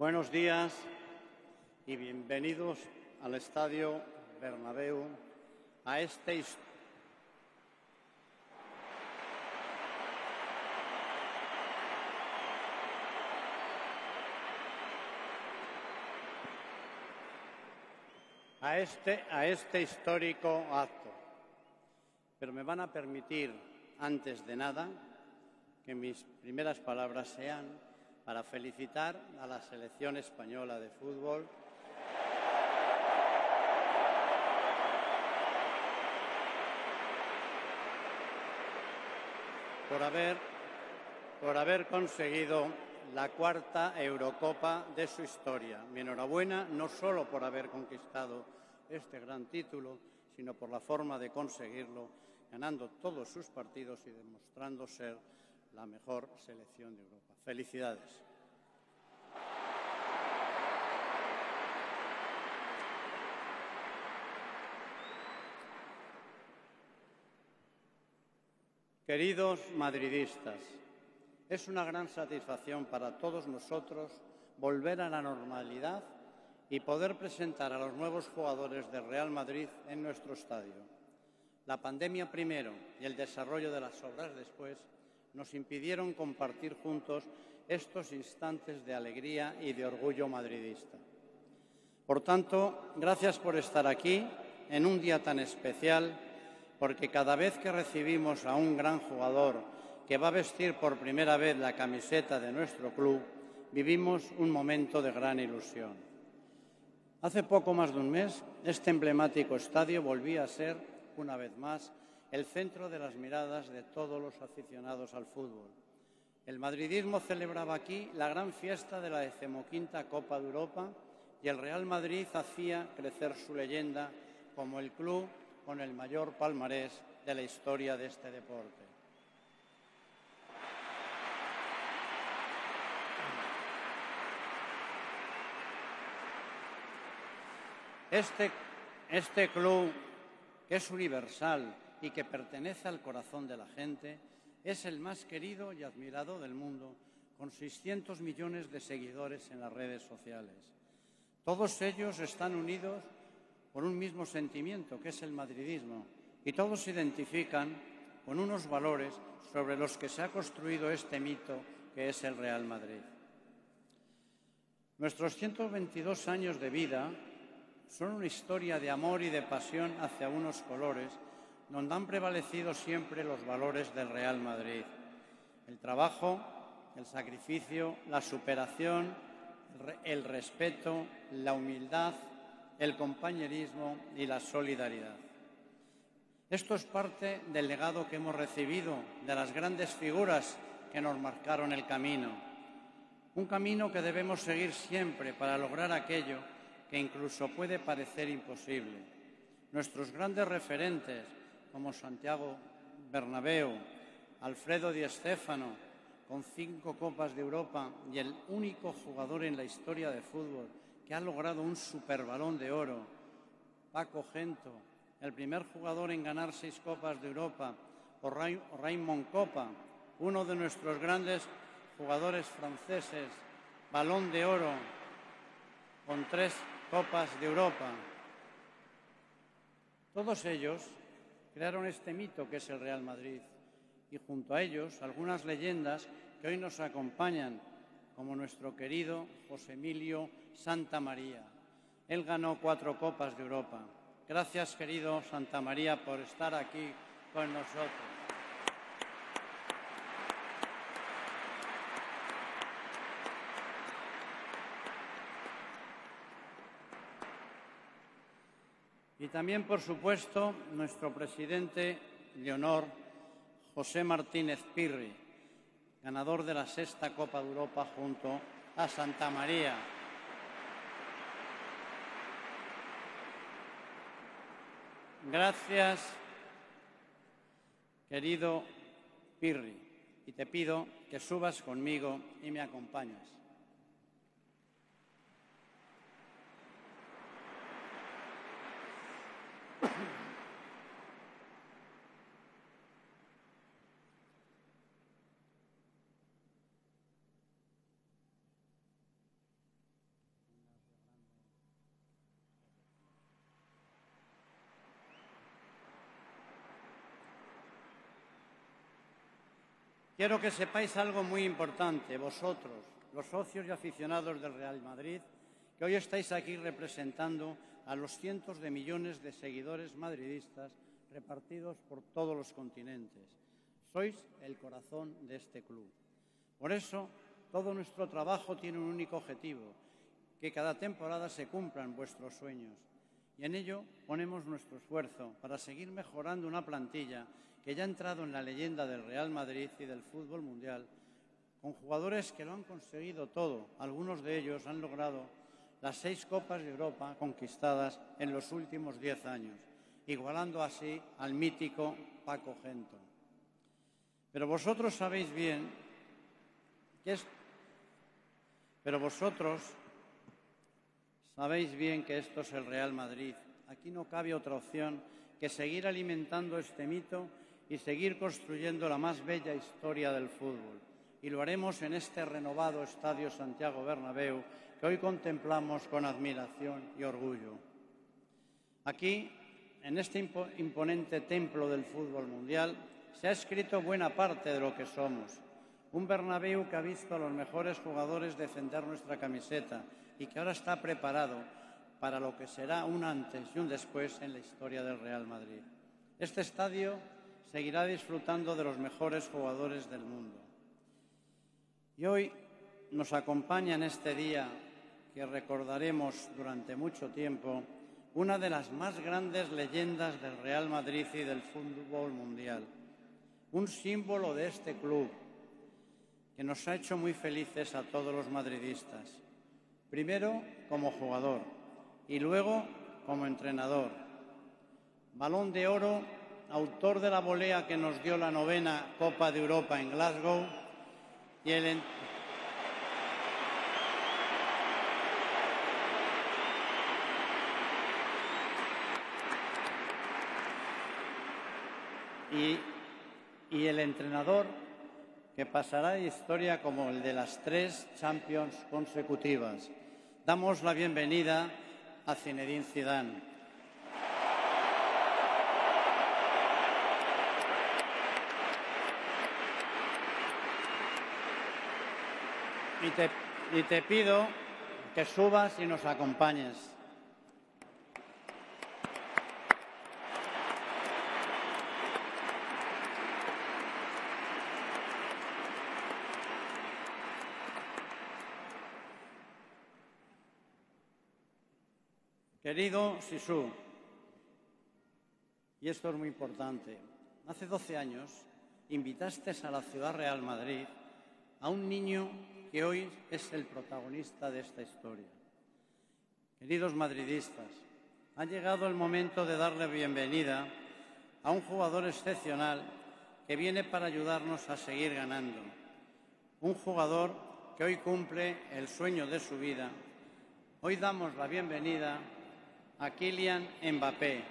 Buenos días y bienvenidos al Estadio Bernabéu a este a este, a este histórico acto. Pero me van a permitir, antes de nada, que mis primeras palabras sean para felicitar a la selección española de fútbol por haber, por haber conseguido la cuarta Eurocopa de su historia. Mi enhorabuena no solo por haber conquistado este gran título, sino por la forma de conseguirlo, ganando todos sus partidos y demostrando ser la mejor selección de Europa. Felicidades. Queridos madridistas, es una gran satisfacción para todos nosotros volver a la normalidad y poder presentar a los nuevos jugadores del Real Madrid en nuestro estadio. La pandemia primero y el desarrollo de las obras después nos impidieron compartir juntos estos instantes de alegría y de orgullo madridista. Por tanto, gracias por estar aquí en un día tan especial, porque cada vez que recibimos a un gran jugador que va a vestir por primera vez la camiseta de nuestro club, vivimos un momento de gran ilusión. Hace poco más de un mes, este emblemático estadio volvía a ser, una vez más, el centro de las miradas de todos los aficionados al fútbol. El madridismo celebraba aquí la gran fiesta de la decimoquinta Copa de Europa y el Real Madrid hacía crecer su leyenda como el club con el mayor palmarés de la historia de este deporte. Este, este club, es universal y que pertenece al corazón de la gente, es el más querido y admirado del mundo, con 600 millones de seguidores en las redes sociales. Todos ellos están unidos por un mismo sentimiento, que es el madridismo, y todos se identifican con unos valores sobre los que se ha construido este mito que es el Real Madrid. Nuestros 122 años de vida son una historia de amor y de pasión hacia unos colores donde han prevalecido siempre los valores del Real Madrid. El trabajo, el sacrificio, la superación, el respeto, la humildad, el compañerismo y la solidaridad. Esto es parte del legado que hemos recibido de las grandes figuras que nos marcaron el camino. Un camino que debemos seguir siempre para lograr aquello que incluso puede parecer imposible. Nuestros grandes referentes, como Santiago Bernabéu, Alfredo Di Stéfano, con cinco Copas de Europa y el único jugador en la historia de fútbol que ha logrado un superbalón de oro, Paco Gento, el primer jugador en ganar seis Copas de Europa, o Raymond Copa, uno de nuestros grandes jugadores franceses, balón de oro, con tres Copas de Europa. Todos ellos crearon este mito que es el Real Madrid y junto a ellos algunas leyendas que hoy nos acompañan, como nuestro querido José Emilio Santa María. Él ganó cuatro Copas de Europa. Gracias, querido Santa María, por estar aquí con nosotros. Y también, por supuesto, nuestro presidente de honor, José Martínez Pirri, ganador de la sexta Copa de Europa junto a Santa María. Gracias, querido Pirri, y te pido que subas conmigo y me acompañes. Quiero que sepáis algo muy importante, vosotros, los socios y aficionados del Real Madrid, que hoy estáis aquí representando a los cientos de millones de seguidores madridistas repartidos por todos los continentes. Sois el corazón de este club. Por eso, todo nuestro trabajo tiene un único objetivo, que cada temporada se cumplan vuestros sueños. Y en ello ponemos nuestro esfuerzo para seguir mejorando una plantilla que ya ha entrado en la leyenda del Real Madrid y del fútbol mundial, con jugadores que lo han conseguido todo. Algunos de ellos han logrado las seis Copas de Europa conquistadas en los últimos diez años, igualando así al mítico Paco Gento. Pero vosotros sabéis bien que. Pero vosotros sabéis bien que esto es el Real Madrid. Aquí no cabe otra opción que seguir alimentando este mito y seguir construyendo la más bella historia del fútbol. Y lo haremos en este renovado Estadio Santiago Bernabéu que hoy contemplamos con admiración y orgullo. Aquí, en este imponente templo del fútbol mundial, se ha escrito buena parte de lo que somos. Un Bernabéu que ha visto a los mejores jugadores defender nuestra camiseta y que ahora está preparado para lo que será un antes y un después en la historia del Real Madrid. Este estadio seguirá disfrutando de los mejores jugadores del mundo. Y hoy nos acompaña en este día que recordaremos durante mucho tiempo una de las más grandes leyendas del Real Madrid y del fútbol mundial, un símbolo de este club que nos ha hecho muy felices a todos los madridistas, primero como jugador y luego como entrenador. Balón de oro autor de la volea que nos dio la novena Copa de Europa en Glasgow y el entrenador que pasará a historia como el de las tres Champions consecutivas. Damos la bienvenida a Zinedine Zidane. Y te, pido que subas y nos acompañes. Querido Sisu, y esto es muy importante, hace 12 años invitaste a la Ciudad Real Madrid a un niño que hoy es el protagonista de esta historia. Queridos madridistas, ha llegado el momento de darle bienvenida a un jugador excepcional que viene para ayudarnos a seguir ganando. Un jugador que hoy cumple el sueño de su vida. Hoy damos la bienvenida a Kylian Mbappé,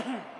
Ahem.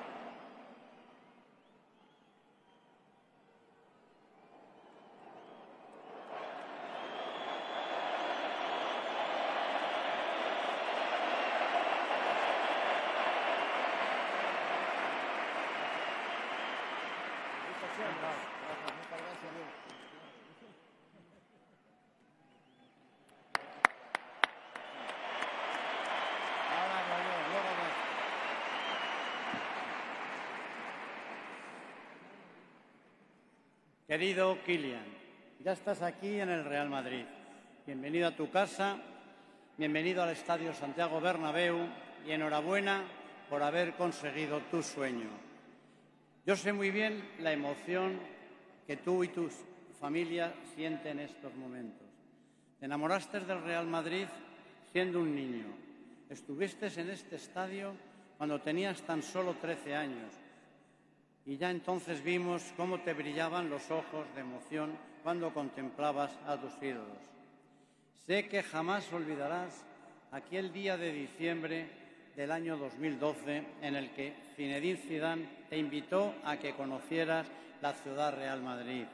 Querido Kilian, ya estás aquí en el Real Madrid. Bienvenido a tu casa, bienvenido al Estadio Santiago Bernabéu y enhorabuena por haber conseguido tu sueño. Yo sé muy bien la emoción que tú y tu familia sienten en estos momentos. Te enamoraste del Real Madrid siendo un niño. Estuviste en este estadio cuando tenías tan solo 13 años y ya entonces vimos cómo te brillaban los ojos de emoción cuando contemplabas a tus ídolos. Sé que jamás olvidarás aquel día de diciembre del año 2012 en el que Zinedine Zidane te invitó a que conocieras la ciudad Real Madrid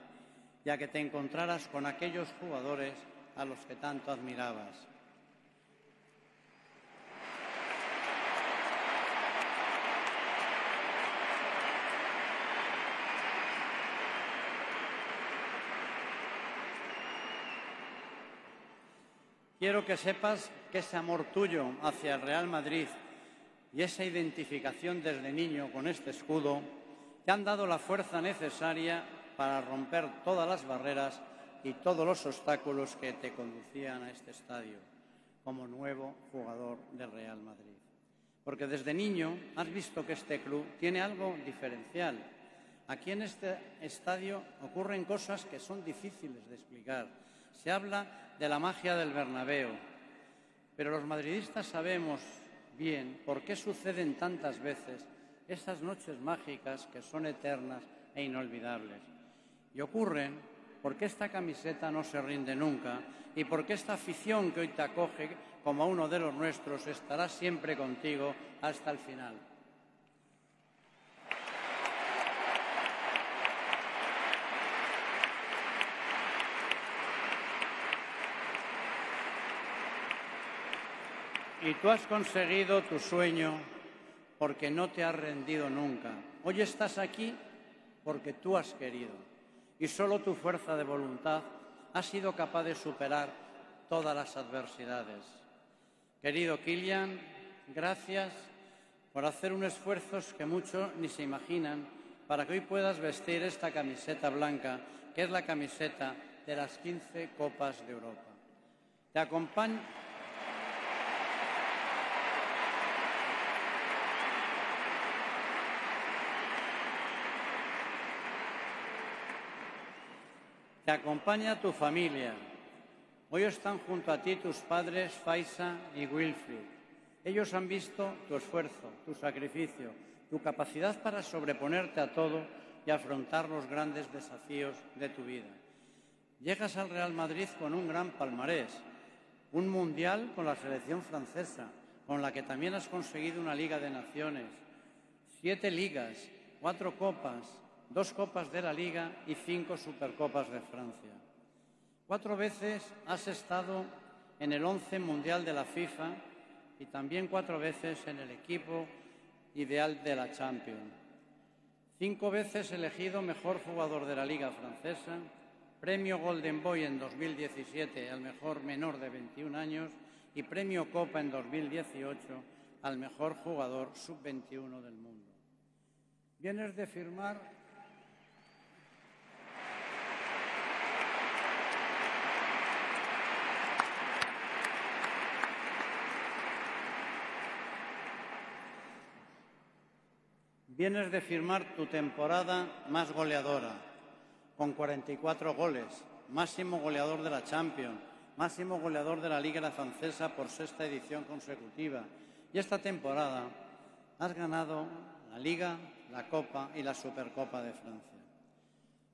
y a que te encontraras con aquellos jugadores a los que tanto admirabas. Quiero que sepas que ese amor tuyo hacia el Real Madrid y esa identificación desde niño con este escudo te han dado la fuerza necesaria para romper todas las barreras y todos los obstáculos que te conducían a este estadio como nuevo jugador del Real Madrid. Porque desde niño has visto que este club tiene algo diferencial. Aquí en este estadio ocurren cosas que son difíciles de explicar. Se habla de la magia del Bernabéu. Pero los madridistas sabemos bien por qué suceden tantas veces esas noches mágicas que son eternas e inolvidables. Y ocurren porque esta camiseta no se rinde nunca y porque esta afición que hoy te acoge como uno de los nuestros estará siempre contigo hasta el final. Y tú has conseguido tu sueño porque no te has rendido nunca. Hoy estás aquí porque tú has querido. Y solo tu fuerza de voluntad ha sido capaz de superar todas las adversidades. Querido Kilian, gracias por hacer un esfuerzo que muchos ni se imaginan para que hoy puedas vestir esta camiseta blanca, que es la camiseta de las 15 Copas de Europa. Te acompaña. Te acompaña tu familia. Hoy están junto a ti tus padres Faisa y Wilfried. Ellos han visto tu esfuerzo, tu sacrificio, tu capacidad para sobreponerte a todo y afrontar los grandes desafíos de tu vida. Llegas al Real Madrid con un gran palmarés, un mundial con la selección francesa, con la que también has conseguido una Liga de Naciones, siete ligas, cuatro copas, dos Copas de la Liga y cinco Supercopas de Francia. Cuatro veces has estado en el once mundial de la FIFA y también cuatro veces en el equipo ideal de la Champions. Cinco veces elegido mejor jugador de la Liga Francesa, premio Golden Boy en 2017 al mejor menor de 21 años y premio Copa en 2018 al mejor jugador sub-21 del mundo. Vienes de firmar Vienes de firmar tu temporada más goleadora, con 44 goles, máximo goleador de la Champions, máximo goleador de la Liga Francesa por sexta edición consecutiva. Y esta temporada has ganado la Liga, la Copa y la Supercopa de Francia.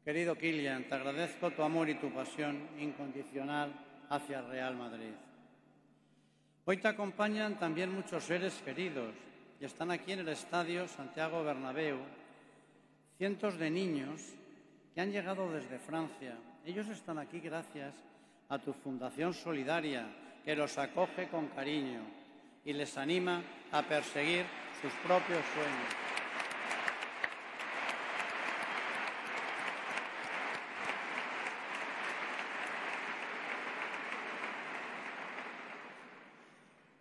Querido Kilian, te agradezco tu amor y tu pasión incondicional hacia Real Madrid. Hoy te acompañan también muchos seres queridos y están aquí en el estadio Santiago Bernabéu cientos de niños que han llegado desde Francia. Ellos están aquí gracias a tu Fundación Solidaria, que los acoge con cariño y les anima a perseguir sus propios sueños.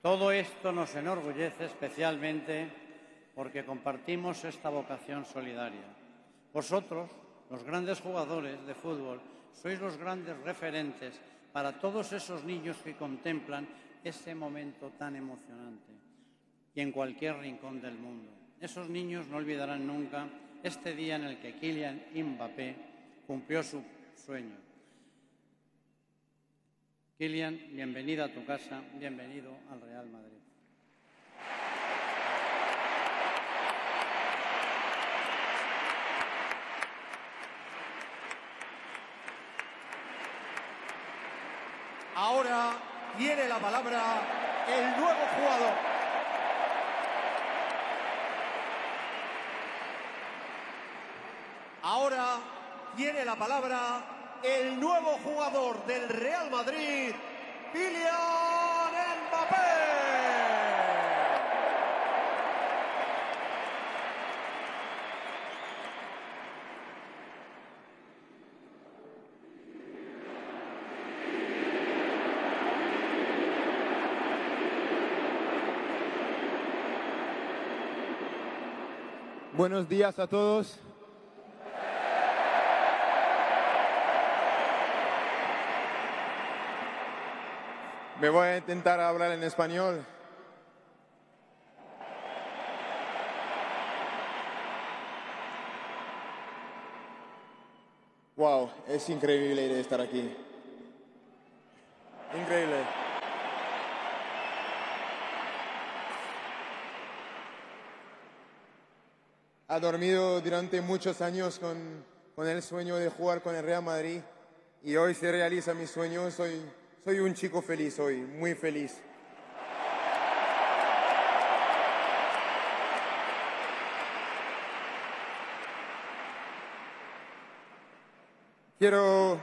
Todo esto nos enorgullece especialmente porque compartimos esta vocación solidaria. Vosotros, los grandes jugadores de fútbol, sois los grandes referentes para todos esos niños que contemplan ese momento tan emocionante y en cualquier rincón del mundo. Esos niños no olvidarán nunca este día en el que Kylian Mbappé cumplió su sueño. Kylian, bienvenido a tu casa, bienvenido al Real Madrid. Ahora tiene la palabra el nuevo jugador. Ahora tiene la palabra el nuevo jugador del Real Madrid, Kylian Mbappé. Buenos días a todos. Me voy a intentar hablar en español. Wow, es increíble estar aquí. Increíble. Ha dormido durante muchos años con, con el sueño de jugar con el Real Madrid y hoy se realiza mi sueño. Soy, soy un chico feliz hoy, muy feliz. Quiero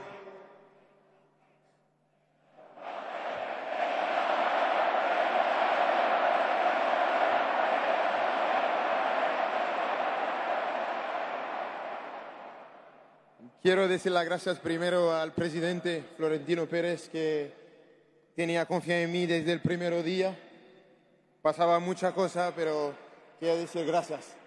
Quiero decir las gracias primero al presidente Florentino Pérez que tenía confianza en mí desde el primer día. Pasaba mucha cosa, pero quiero decir gracias.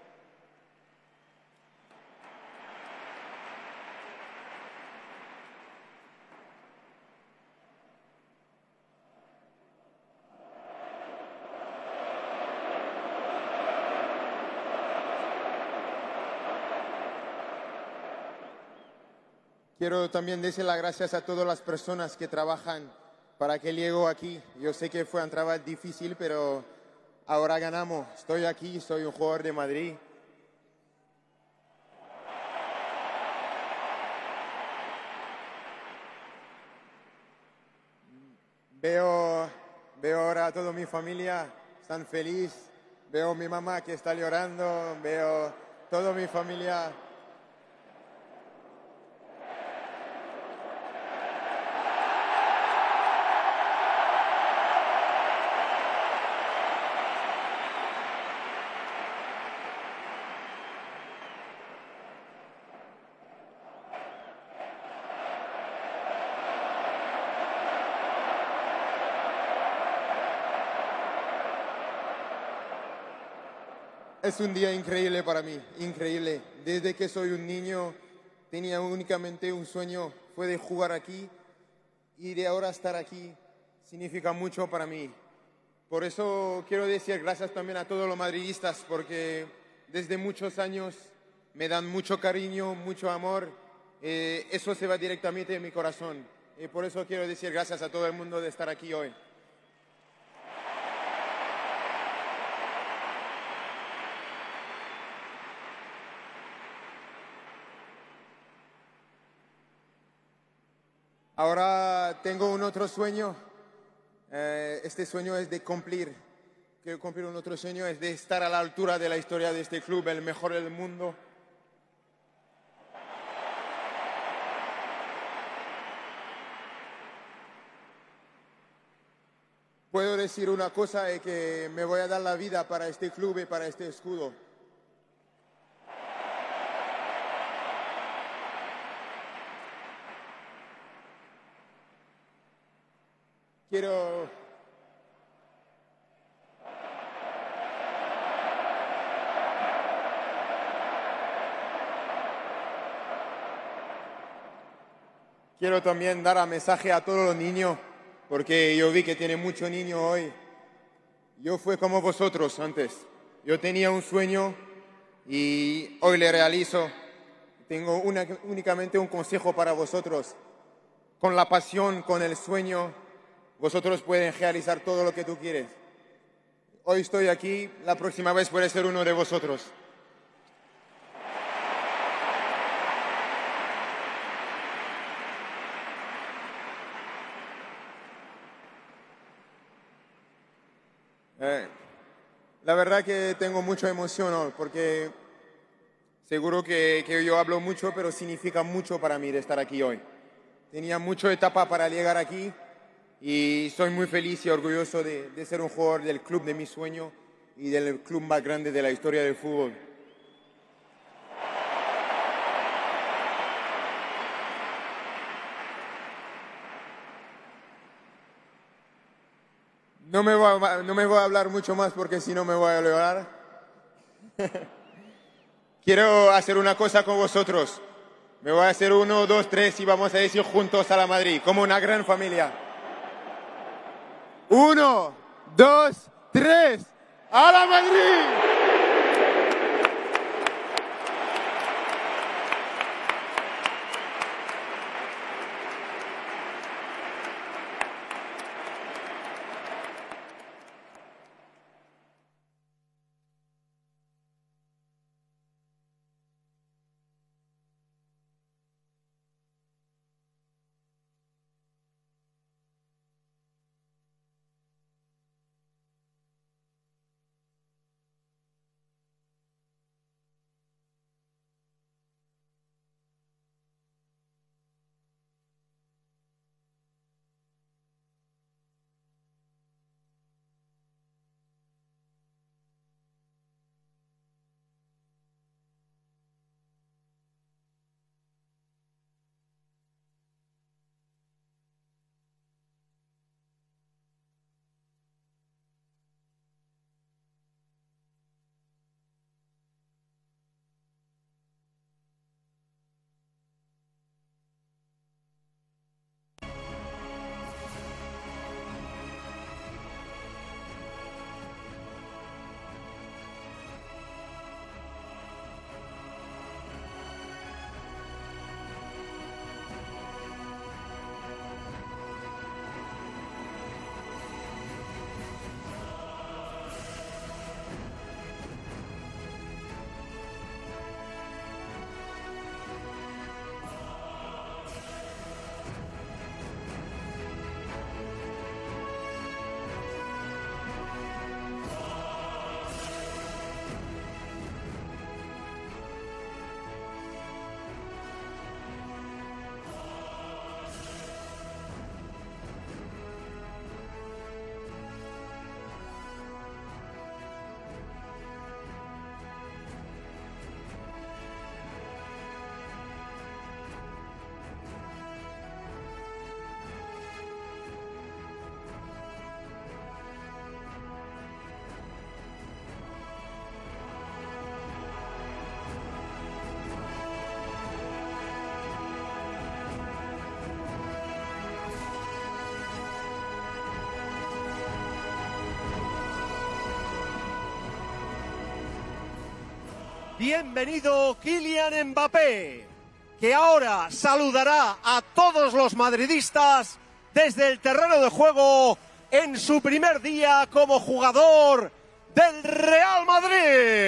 Quiero también decir las gracias a todas las personas que trabajan para que llego aquí. Yo sé que fue un trabajo difícil, pero ahora ganamos. Estoy aquí, soy un jugador de Madrid. Veo, veo ahora a toda mi familia, están felices. Veo a mi mamá que está llorando, veo toda mi familia Es un día increíble para mí, increíble. Desde que soy un niño tenía únicamente un sueño, fue de jugar aquí y de ahora estar aquí significa mucho para mí. Por eso quiero decir gracias también a todos los madridistas porque desde muchos años me dan mucho cariño, mucho amor. Eh, eso se va directamente en mi corazón. Y por eso quiero decir gracias a todo el mundo de estar aquí hoy. Ahora tengo un otro sueño. Eh, este sueño es de cumplir. Quiero cumplir un otro sueño, es de estar a la altura de la historia de este club, el mejor del mundo. Puedo decir una cosa, es que me voy a dar la vida para este club y para este escudo. Quiero Quiero también dar un mensaje a todos los niños, porque yo vi que tiene mucho niños hoy. Yo fui como vosotros antes. Yo tenía un sueño y hoy le realizo. Tengo únicamente un consejo para vosotros. Con la pasión, con el sueño, vosotros pueden realizar todo lo que tú quieres. Hoy estoy aquí, la próxima vez puede ser uno de vosotros. Eh, la verdad que tengo mucha emoción porque seguro que, que, yo hablo mucho, pero significa mucho para mí de estar aquí hoy. Tenía mucha etapa para llegar aquí y soy muy feliz y orgulloso de, de ser un jugador del club de mi sueño y del club más grande de la historia del fútbol. No me, voy a, no me voy a hablar mucho más porque si no me voy a llorar. Quiero hacer una cosa con vosotros. Me voy a hacer uno, dos, tres y vamos a decir juntos a la Madrid, como una gran familia. Uno, dos, tres. ¡A la Madrid! Bienvenido Kylian Mbappé, que ahora saludará a todos los madridistas desde el terreno de juego en su primer día como jugador del Real Madrid.